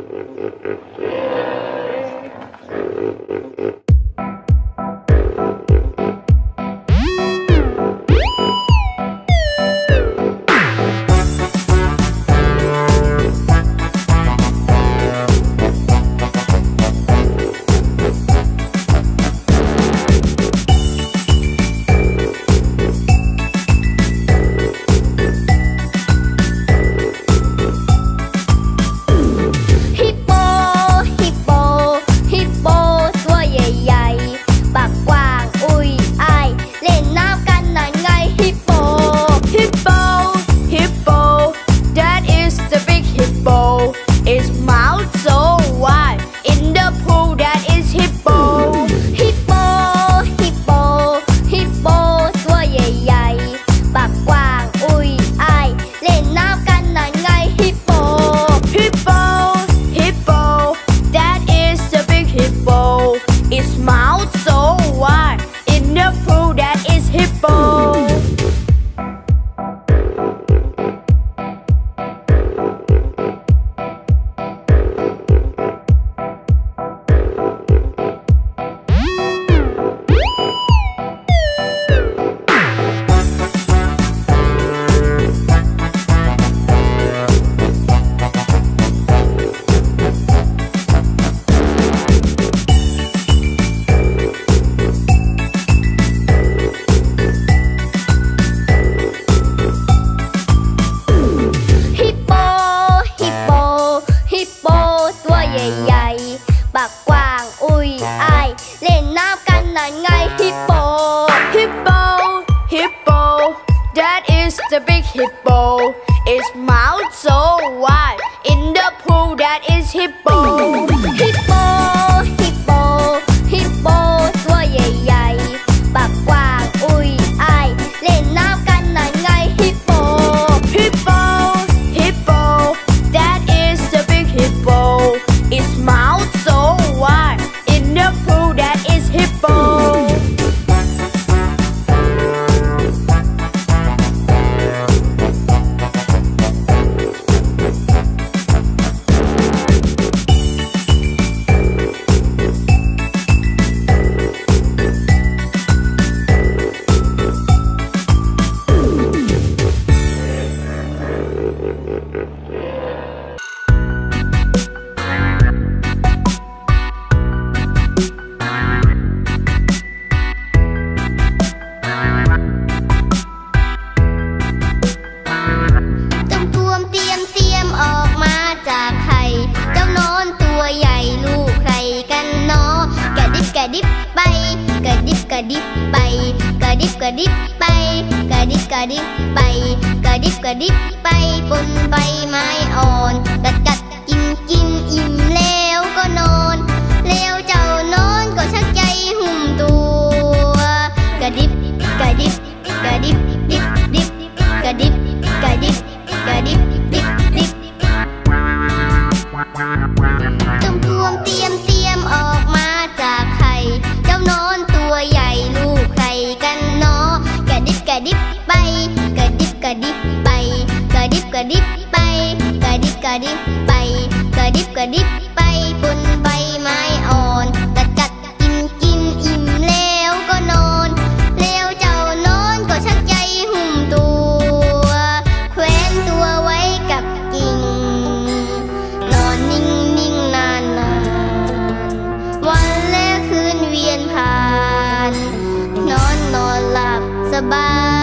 Mm-hmm. ô tua dày dày bạc quàng ui, ai? Lên nam căn nạn ngay, hippo hippo hippo. That is the big hippo. Its mouth so wide. In the pool, that is hippo. ิบกระดิบไปกระดิบกระดิบไปกระดิบกระดิบไปกระดิบกระดิบไปกระดิบกระดิบไปบนใบไม้ กระดิบกระดิบไป กระดิบกระดิบไปบนใบไม้อ่อนกัดกัดกินกินอิ่มแล้วก็นอน แล้วเจ้านอนก็ชักใจหุ่มตัว แขวนตัวไว้กับกิ่ง นอนนิ่งนิ่งนานนานวันและคืนเวียนผ่าน นอนนอนหลับสบาย